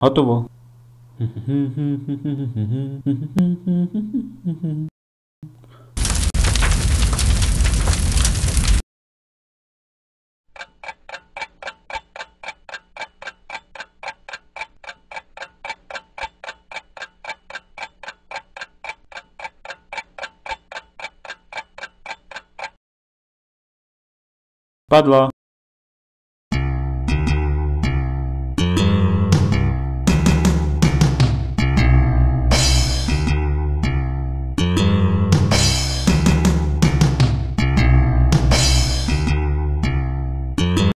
Gotovo. Padlo.